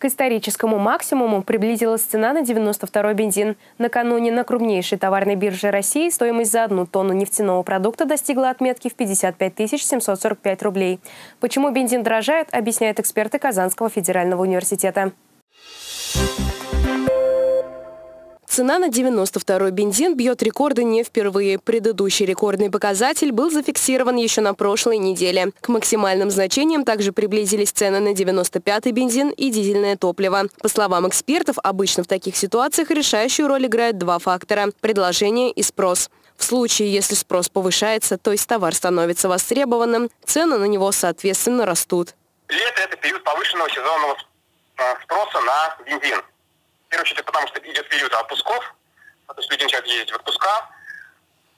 К историческому максимуму приблизилась цена на 92-й бензин. Накануне на крупнейшей товарной бирже России стоимость за одну тонну нефтяного продукта достигла отметки в 55 745 рублей. Почему бензин дорожает, объясняют эксперты Казанского федерального университета. Цена на 92-й бензин бьет рекорды не впервые. Предыдущий рекордный показатель был зафиксирован еще на прошлой неделе. К максимальным значениям также приблизились цены на 95-й бензин и дизельное топливо. По словам экспертов, обычно в таких ситуациях решающую роль играют два фактора – предложение и спрос. В случае, если спрос повышается, то есть товар становится востребованным, цены на него, соответственно, растут. Лето – это период повышенного сезонного а, спроса на бензин. В первую очередь, потому что идет период отпусков, то есть люди начинают ездить в отпуска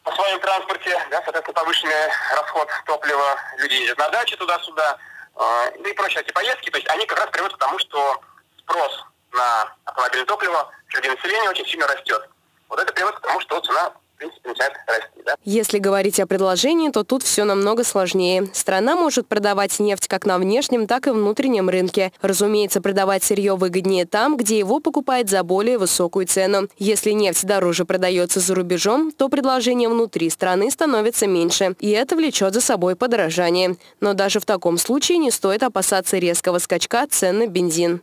по своем транспорте, да, соответственно, повышенный расход топлива, люди ездят на даче туда-сюда, э, и прочие эти поездки, то есть они как раз приводят к тому, что спрос на автомобильное топливо среди населения очень сильно растет. Вот это приводит к тому, что цена принципе, начинает расти. Да? Если говорить о предложении, то тут все намного сложнее. Страна может продавать нефть как на внешнем, так и внутреннем рынке. Разумеется, продавать сырье выгоднее там, где его покупают за более высокую цену. Если нефть дороже продается за рубежом, то предложение внутри страны становится меньше, и это влечет за собой подорожание. Но даже в таком случае не стоит опасаться резкого скачка цен на бензин.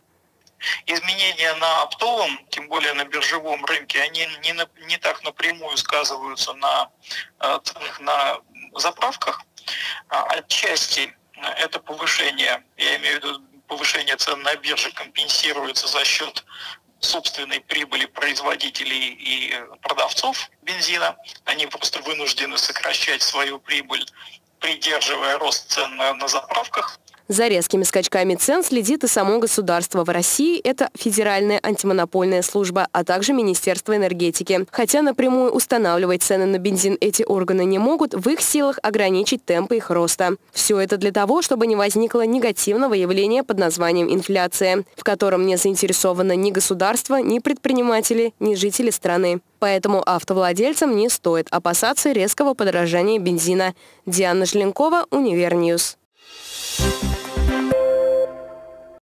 Изменения на оптовом, тем более на биржевом рынке, они не, на, не так напрямую сказываются на э, ценах на заправках. А отчасти это повышение, я имею в виду повышение цен на бирже компенсируется за счет собственной прибыли производителей и продавцов бензина. Они просто вынуждены сокращать свою прибыль, придерживая рост цен на, на заправках. За резкими скачками цен следит и само государство. В России это Федеральная антимонопольная служба, а также Министерство энергетики. Хотя напрямую устанавливать цены на бензин эти органы не могут, в их силах ограничить темпы их роста. Все это для того, чтобы не возникло негативного явления под названием инфляция, в котором не заинтересовано ни государство, ни предприниматели, ни жители страны. Поэтому автовладельцам не стоит опасаться резкого подорожания бензина. Диана Желенкова, Универньюз.